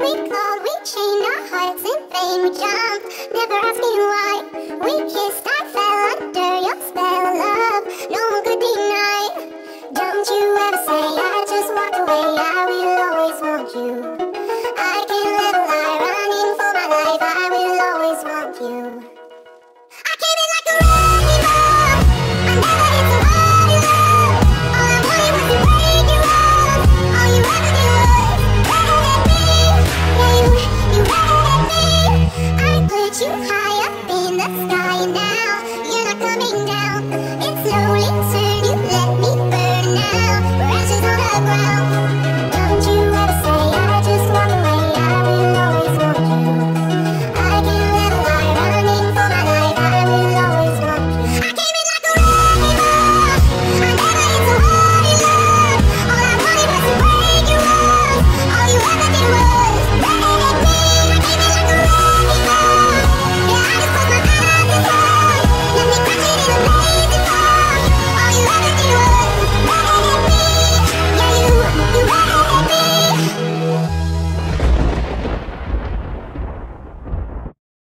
chained our hearts in vain. We jumped, never asking why. We kissed, I fell under your spell love. No one could deny. Don't you ever say I just walked away. I will always want you. I can't live a lie running for my life. I will always want you. the sky now. You're not coming down.